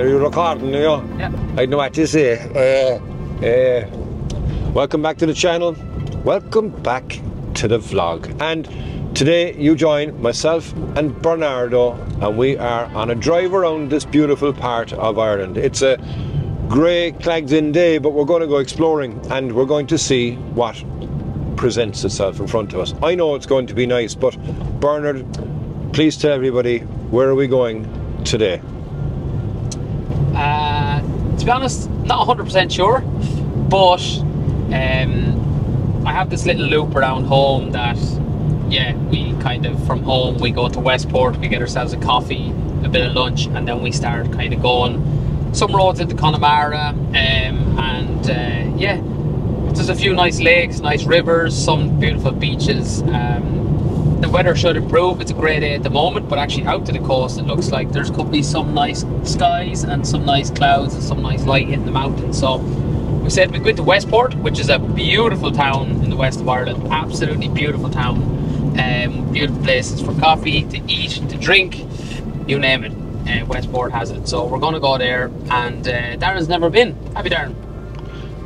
Are you recording, you? Yeah. I know what you say. Uh, uh, welcome back to the channel. Welcome back to the vlog. And today you join myself and Bernardo, and we are on a drive around this beautiful part of Ireland. It's a grey Clagdin day, but we're going to go exploring and we're going to see what presents itself in front of us. I know it's going to be nice, but Bernard, please tell everybody where are we going today? Uh, to be honest, not 100% sure, but um, I have this little loop around home that, yeah, we kind of from home we go to Westport, we get ourselves a coffee, a bit of lunch, and then we start kind of going some roads into Connemara, um, and uh, yeah, there's a few nice lakes, nice rivers, some beautiful beaches. Um, the weather should improve. It's a great day at the moment, but actually out to the coast, it looks like there's could be some nice skies and some nice clouds and some nice light in the mountains. So we said we'd go to Westport, which is a beautiful town in the west of Ireland. Absolutely beautiful town. Um, beautiful places for coffee, to eat, to drink, you name it. Uh, Westport has it. So we're going to go there. And uh, Darren's never been. Have you, Darren?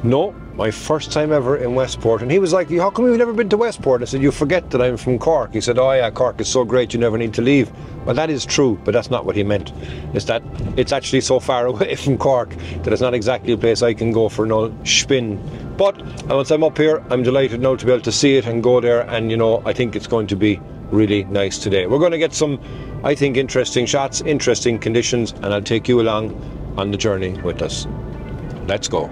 No, my first time ever in Westport. And he was like, How come you've never been to Westport? I said, You forget that I'm from Cork. He said, Oh, yeah, Cork is so great, you never need to leave. Well, that is true, but that's not what he meant. It's that it's actually so far away from Cork that it's not exactly a place I can go for no spin. But once I'm up here, I'm delighted now to be able to see it and go there. And, you know, I think it's going to be really nice today. We're going to get some, I think, interesting shots, interesting conditions, and I'll take you along on the journey with us. Let's go.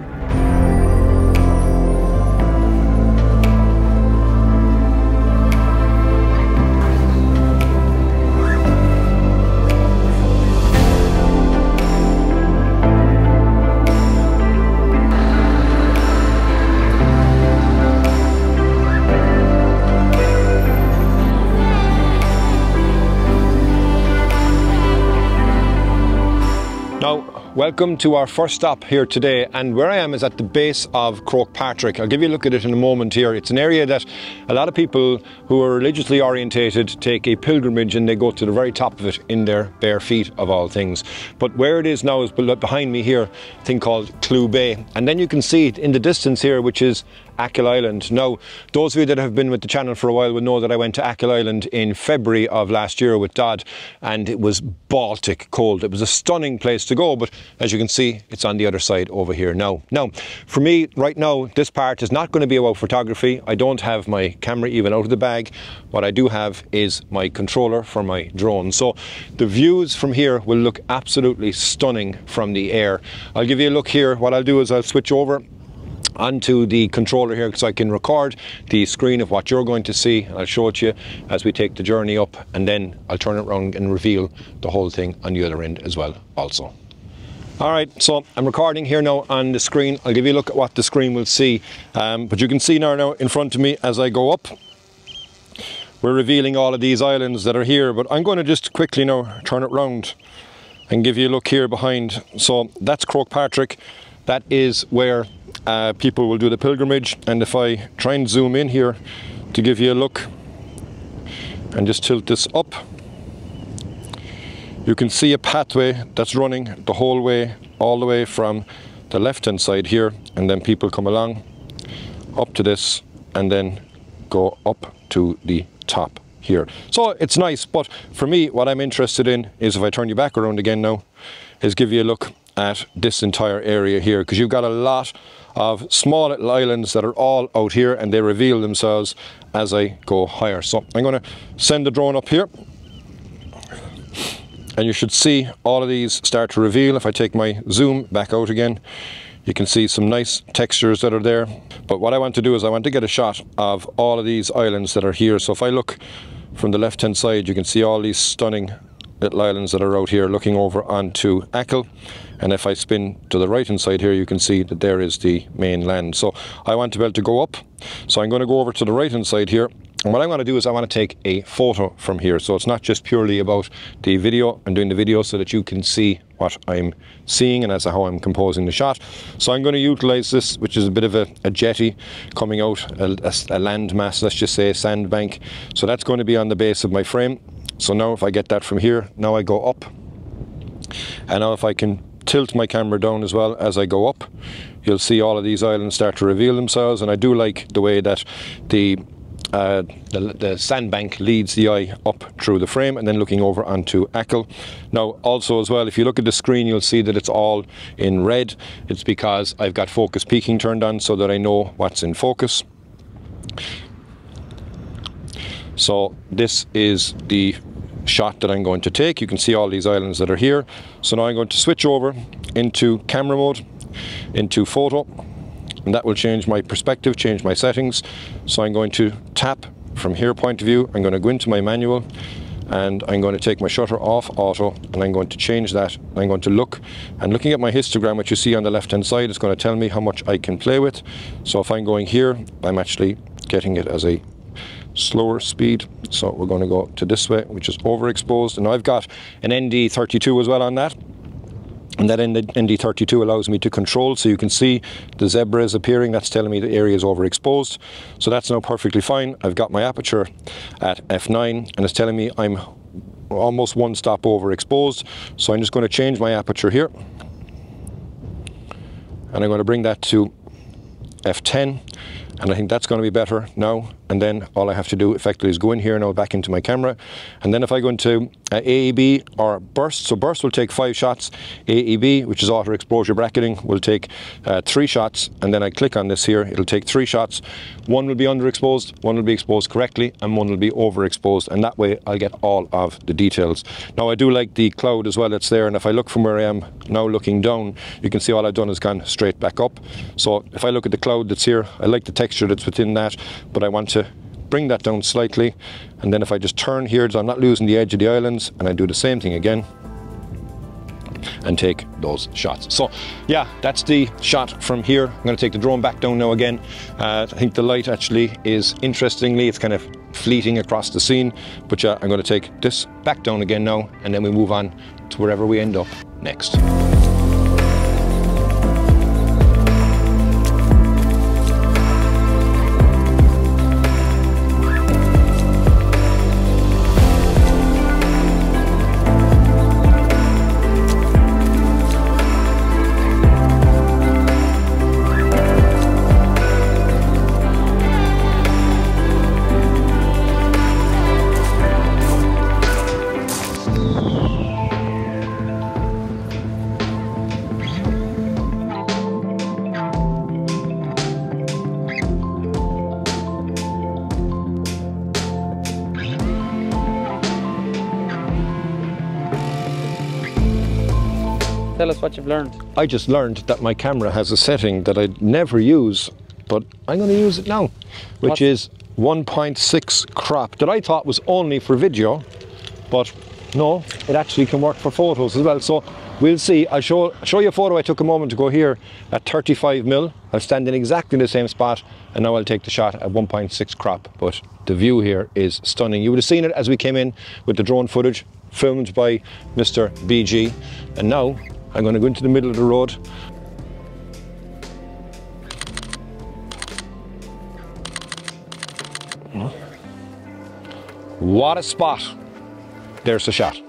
Welcome to our first stop here today. And where I am is at the base of Croagh Patrick. I'll give you a look at it in a moment here. It's an area that a lot of people who are religiously orientated take a pilgrimage and they go to the very top of it in their bare feet, of all things. But where it is now is behind me here, a thing called Clew Bay. And then you can see it in the distance here, which is Achill Island. Now, those of you that have been with the channel for a while will know that I went to Achill Island in February of last year with Dad, and it was Baltic cold. It was a stunning place to go, but as you can see, it's on the other side over here now. Now, for me, right now, this part is not going to be about photography. I don't have my camera even out of the bag. What I do have is my controller for my drone. So the views from here will look absolutely stunning from the air. I'll give you a look here. What I'll do is I'll switch over onto the controller here so I can record the screen of what you're going to see. I'll show it to you as we take the journey up and then I'll turn it around and reveal the whole thing on the other end as well also. All right, so I'm recording here now on the screen. I'll give you a look at what the screen will see. Um, but you can see now, now in front of me as I go up, we're revealing all of these islands that are here. But I'm going to just quickly now turn it round and give you a look here behind. So that's Croagh Patrick. That is where uh, people will do the pilgrimage. And if I try and zoom in here to give you a look and just tilt this up you can see a pathway that's running the whole way all the way from the left hand side here. And then people come along up to this and then go up to the top here. So it's nice but for me what I'm interested in is if I turn you back around again now is give you a look at this entire area here because you've got a lot of small little islands that are all out here and they reveal themselves as I go higher. So I'm going to send the drone up here and you should see all of these start to reveal. If I take my zoom back out again, you can see some nice textures that are there. But what I want to do is I want to get a shot of all of these islands that are here. So if I look from the left hand side, you can see all these stunning little islands that are out here looking over onto Achill. And if I spin to the right hand side here you can see that there is the main land. So I want to be able to go up. So I'm going to go over to the right hand side here. And what I want to do is I want to take a photo from here. So it's not just purely about the video. I'm doing the video so that you can see what I'm seeing and as to how I'm composing the shot. So I'm going to utilize this which is a bit of a, a jetty coming out a, a, a land mass let's just say a sandbank. So that's going to be on the base of my frame so now if I get that from here, now I go up. And now if I can tilt my camera down as well as I go up, you'll see all of these islands start to reveal themselves. And I do like the way that the uh, the, the, sandbank leads the eye up through the frame and then looking over onto Achill. Now also as well if you look at the screen you'll see that it's all in red. It's because I've got focus peaking turned on so that I know what's in focus. So this is the shot that I'm going to take. You can see all these islands that are here. So now I'm going to switch over into camera mode, into photo, and that will change my perspective, change my settings. So I'm going to tap from here point of view. I'm going to go into my manual and I'm going to take my shutter off auto and I'm going to change that. I'm going to look and looking at my histogram which you see on the left hand side it's going to tell me how much I can play with. So if I'm going here I'm actually getting it as a slower speed. So we're going to go to this way, which is overexposed. And I've got an ND32 as well on that. And that ND32 allows me to control, so you can see the zebra is appearing. That's telling me the area is overexposed. So that's now perfectly fine. I've got my aperture at f9, and it's telling me I'm almost one stop overexposed. So I'm just going to change my aperture here. And I'm going to bring that to f10 and I think that's going to be better now. And then all I have to do effectively is go in here now back into my camera. And then if I go into uh, AEB or burst so burst will take five shots. AEB which is auto exposure bracketing will take uh, three shots. And then I click on this here it'll take three shots. One will be underexposed one will be exposed correctly and one will be overexposed. And that way I'll get all of the details. Now I do like the cloud as well that's there. And if I look from where I am now looking down you can see all I've done is gone straight back up. So if I look at the cloud that's here I like the texture that's within that but I want to bring that down slightly and then if I just turn here so I'm not losing the edge of the islands and I do the same thing again and take those shots. So yeah, that's the shot from here. I'm going to take the drone back down now again. Uh, I think the light actually is interestingly, it's kind of fleeting across the scene, but yeah, I'm going to take this back down again now and then we move on to wherever we end up next. What you've learned. I just learned that my camera has a setting that I'd never use, but I'm going to use it now, which what? is 1.6 crop that I thought was only for video, but no, it actually can work for photos as well. So we'll see. I'll show, show you a photo I took a moment ago here at 35 mil. I'll stand in exactly the same spot and now I'll take the shot at 1.6 crop. But the view here is stunning. You would have seen it as we came in with the drone footage filmed by Mr. BG. And now I'm going to go into the middle of the road. Hmm? What a spot. There's the shot.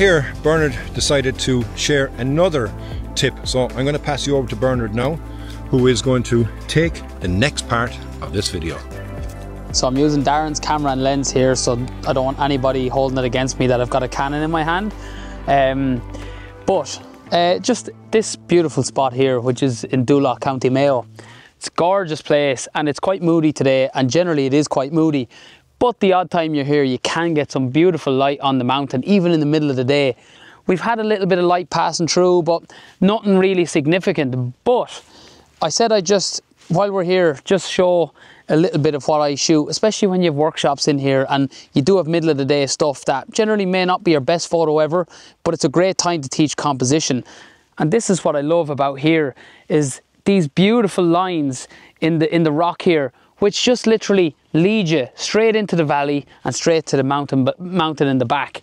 Here, Bernard decided to share another tip. So I'm going to pass you over to Bernard now, who is going to take the next part of this video. So I'm using Darren's camera and lens here, so I don't want anybody holding it against me that I've got a Canon in my hand. Um, but uh, just this beautiful spot here, which is in Doolough, County Mayo. It's a gorgeous place and it's quite moody today and generally it is quite moody but the odd time you're here, you can get some beautiful light on the mountain, even in the middle of the day. We've had a little bit of light passing through, but nothing really significant. But I said I just, while we're here, just show a little bit of what I shoot, especially when you have workshops in here and you do have middle of the day stuff that generally may not be your best photo ever, but it's a great time to teach composition. And this is what I love about here is these beautiful lines in the in the rock here which just literally leads you straight into the valley and straight to the mountain, mountain in the back.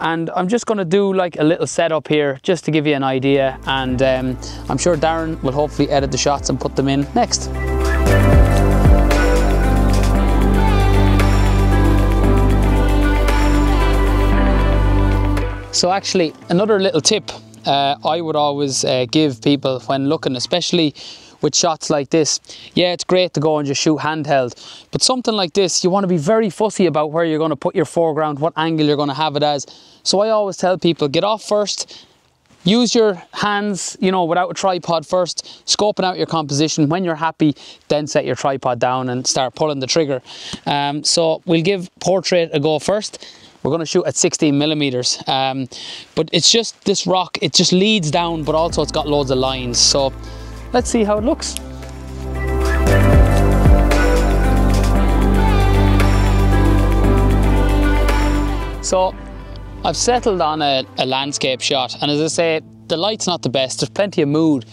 And I'm just going to do like a little setup here just to give you an idea. And um, I'm sure Darren will hopefully edit the shots and put them in next. So actually, another little tip uh, I would always uh, give people when looking, especially with shots like this. Yeah, it's great to go and just shoot handheld, but something like this, you want to be very fussy about where you're going to put your foreground, what angle you're going to have it as. So I always tell people, get off first, use your hands, you know, without a tripod first, scoping out your composition. When you're happy, then set your tripod down and start pulling the trigger. Um, so we'll give portrait a go first. We're going to shoot at 16 millimeters. Um, but it's just this rock, it just leads down, but also it's got loads of lines. So let's see how it looks. So I've settled on a, a, landscape shot and as I say the light's not the best there's plenty of mood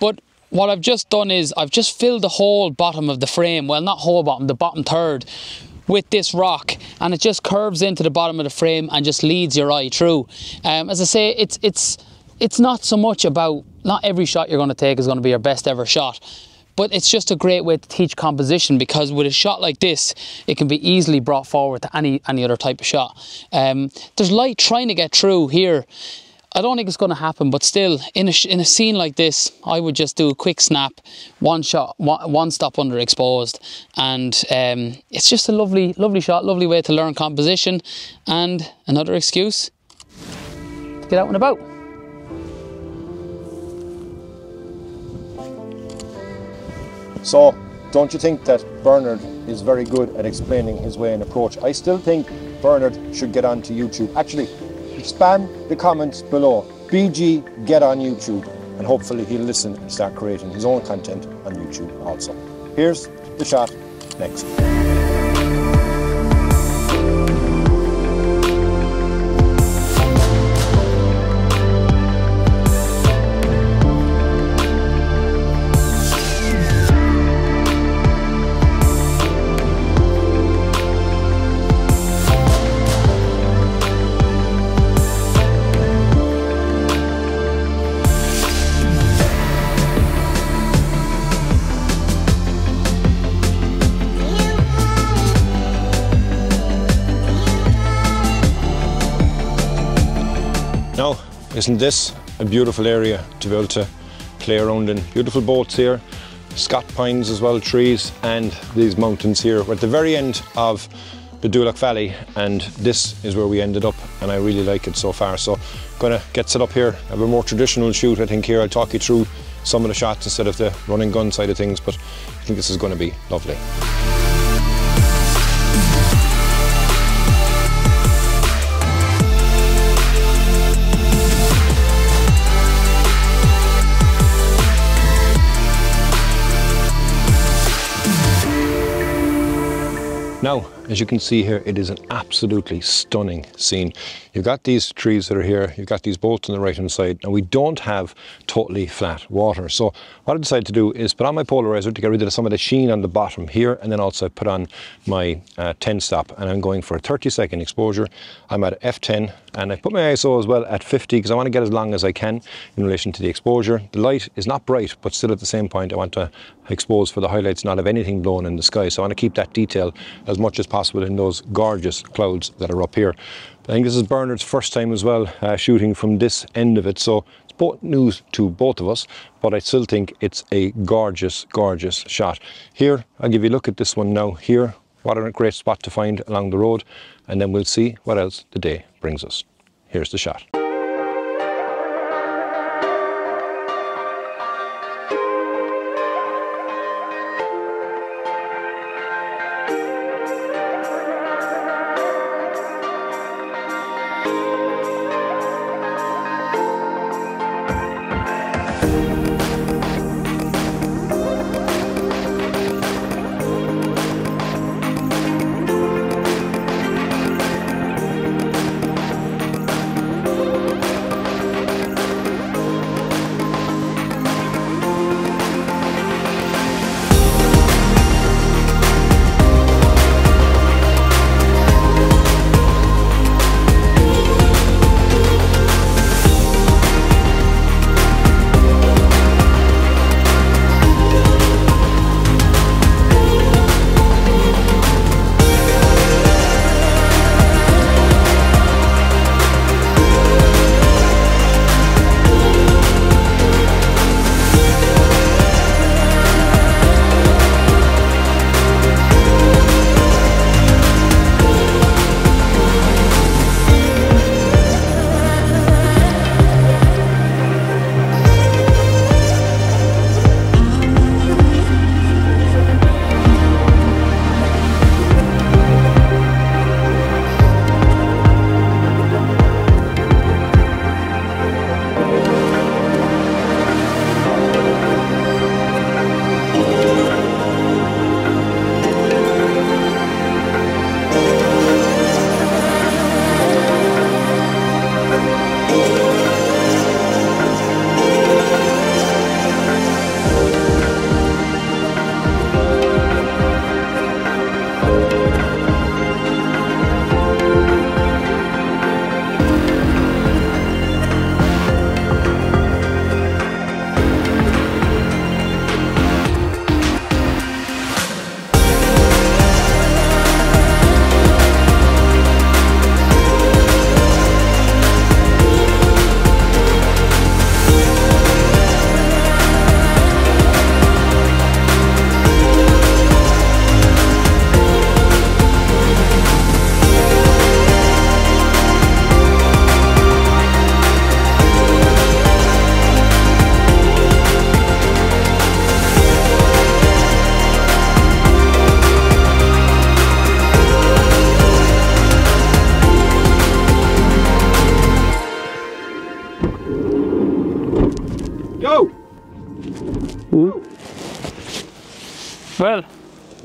but what I've just done is I've just filled the whole bottom of the frame well not whole bottom the bottom third with this rock and it just curves into the bottom of the frame and just leads your eye through. Um, as I say, it's, it's, it's not so much about, not every shot you're going to take is going to be your best ever shot, but it's just a great way to teach composition because with a shot like this, it can be easily brought forward to any, any other type of shot. Um, there's light trying to get through here I don't think it's going to happen, but still, in a, in a scene like this, I would just do a quick snap, one shot, one, stop underexposed, and um, it's just a lovely, lovely shot, lovely way to learn composition, and another excuse to get out and about. So, don't you think that Bernard is very good at explaining his way and approach? I still think Bernard should get onto YouTube. Actually, spam the comments below. BG, get on YouTube. And hopefully he'll listen and start creating his own content on YouTube also. Here's the shot next. Isn't this a beautiful area to be able to play around in? Beautiful boats here, Scott pines as well, trees, and these mountains here. We're at the very end of the Doolough Valley, and this is where we ended up, and I really like it so far. So, gonna get set up here, have a more traditional shoot, I think here. I'll talk you through some of the shots instead of the running gun side of things, but I think this is gonna be lovely. Now, as you can see here, it is an absolutely stunning scene. You've got these trees that are here, you've got these bolts on the right hand side, and we don't have totally flat water. So what I decided to do is put on my polarizer to get rid of some of the sheen on the bottom here, and then also put on my uh, 10 stop, and I'm going for a 30 second exposure. I'm at f10, and I put my ISO as well at 50 because I want to get as long as I can in relation to the exposure. The light is not bright, but still at the same point, I want to expose for the highlights, not have anything blown in the sky. So I want to keep that detail as much as possible in those gorgeous clouds that are up here. I think this is Bernard's first time as well uh, shooting from this end of it, so it's both news to both of us, but I still think it's a gorgeous, gorgeous shot. Here, I'll give you a look at this one now. Here, what a great spot to find along the road, and then we'll see what else the day brings us. Here's the shot.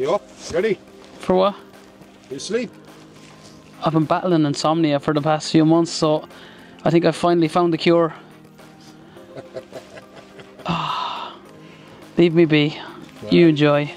You up? Ready? for what? You sleep? I've been battling insomnia for the past few months, so I think I've finally found the cure. Ah, leave me be. You enjoy.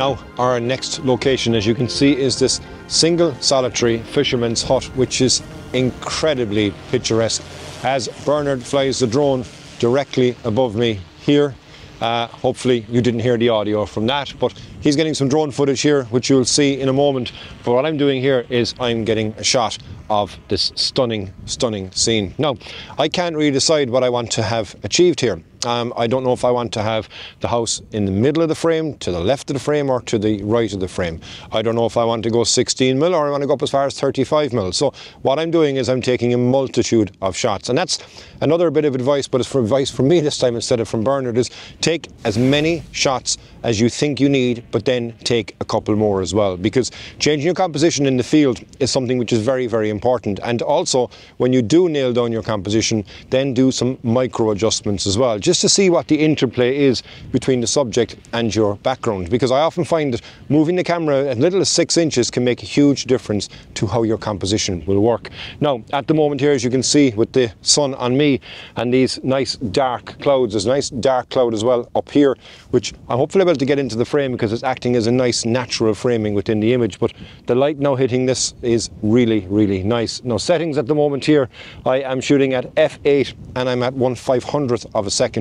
Now, our next location, as you can see, is this single solitary fisherman's hut, which is incredibly picturesque. As Bernard flies the drone directly above me here, uh, hopefully you didn't hear the audio from that, but he's getting some drone footage here, which you'll see in a moment. But what I'm doing here is I'm getting a shot of this stunning, stunning scene. Now, I can't really decide what I want to have achieved here. Um, I don't know if I want to have the house in the middle of the frame, to the left of the frame, or to the right of the frame. I don't know if I want to go 16 mil or I want to go up as far as 35 mil. So what I'm doing is I'm taking a multitude of shots, and that's another bit of advice, but it's for advice from me this time instead of from Bernard. Is take as many shots as you think you need, but then take a couple more as well, because changing your composition in the field is something which is very, very important. And also, when you do nail down your composition, then do some micro adjustments as well just to see what the interplay is between the subject and your background. Because I often find that moving the camera as little as six inches can make a huge difference to how your composition will work. Now, at the moment here, as you can see with the sun on me and these nice dark clouds, there's a nice dark cloud as well up here, which I'm hopefully able to get into the frame because it's acting as a nice natural framing within the image. But the light now hitting this is really, really nice. Now, settings at the moment here, I am shooting at f8 and I'm at 1 500th of a second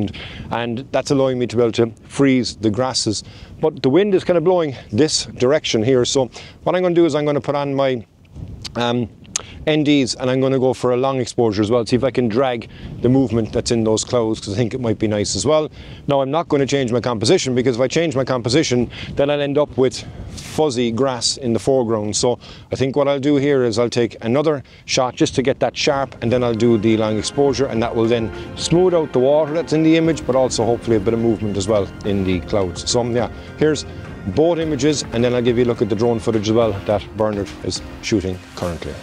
and that's allowing me to be able to freeze the grasses. But the wind is kind of blowing this direction here. So what I'm going to do is I'm going to put on my um, NDs and I'm going to go for a long exposure as well see if I can drag the movement that's in those clouds because I think it might be nice as well. Now I'm not going to change my composition because if I change my composition then I'll end up with fuzzy grass in the foreground so I think what I'll do here is I'll take another shot just to get that sharp and then I'll do the long exposure and that will then smooth out the water that's in the image but also hopefully a bit of movement as well in the clouds so um, yeah here's both images and then I'll give you a look at the drone footage as well that Bernard is shooting currently.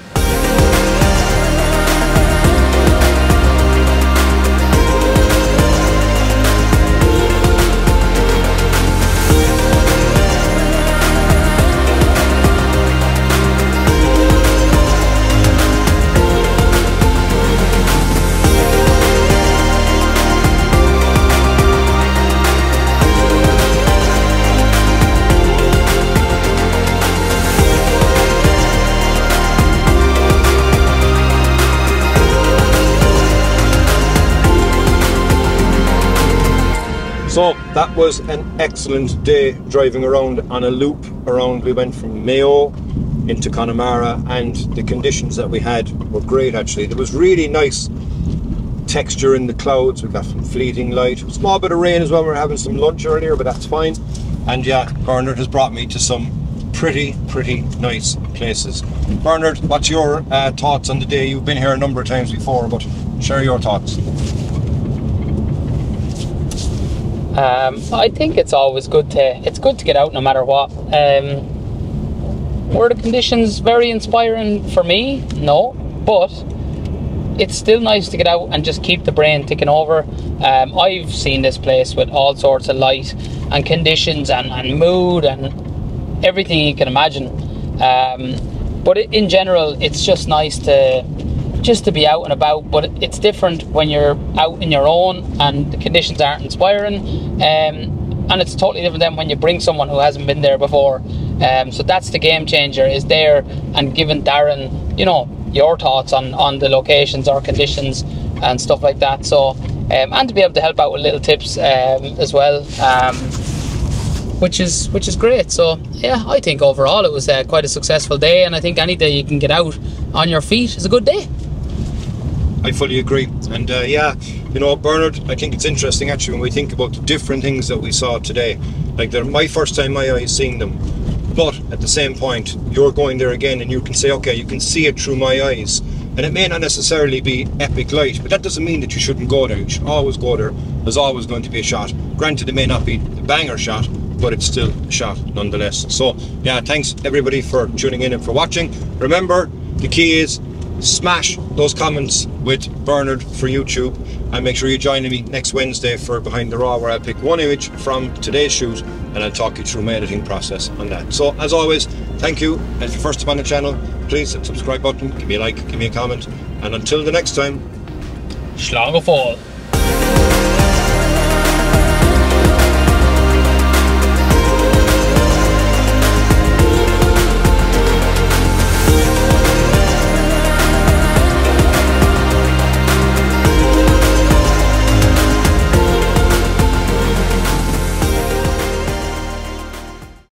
That was an excellent day driving around on a loop around. We went from Mayo into Connemara and the conditions that we had were great actually. There was really nice texture in the clouds. We got some fleeting light. A small bit of rain as well. We were having some lunch earlier, but that's fine. And yeah, Bernard has brought me to some pretty, pretty nice places. Bernard, what's your uh, thoughts on the day? You've been here a number of times before, but share your thoughts. Um, I think it's always good to it's good to get out no matter what. Um, were the conditions very inspiring for me? No, but it's still nice to get out and just keep the brain ticking over. Um, I've seen this place with all sorts of light and conditions and, and mood and everything you can imagine. Um, but in general, it's just nice to just to be out and about. But it's different when you're out in your own and the conditions aren't inspiring. Um, and it's totally different than when you bring someone who hasn't been there before. Um, so that's the game changer is there and giving Darren, you know, your thoughts on on the locations or conditions and stuff like that. So um, and to be able to help out with little tips um, as well. Um, which is which is great. So yeah, I think overall it was uh, quite a successful day, and I think any day you can get out on your feet is a good day. I fully agree. And uh, yeah, you know, Bernard, I think it's interesting actually when we think about the different things that we saw today. Like they're my first time my eyes seeing them. But at the same point, you're going there again and you can say, okay, you can see it through my eyes. And it may not necessarily be epic light, but that doesn't mean that you shouldn't go there. You should always go there. There's always going to be a shot. Granted, it may not be the banger shot, but it's still a shot nonetheless. So, yeah, thanks everybody for tuning in and for watching. Remember, the key is smash those comments with Bernard for YouTube and make sure you're joining me next Wednesday for Behind the Raw where I'll pick one image from today's shoot and I'll talk you through my editing process on that. So as always, thank you. And if you're first time on the channel, please hit the subscribe button, give me a like, give me a comment and until the next time, Slán go fóill.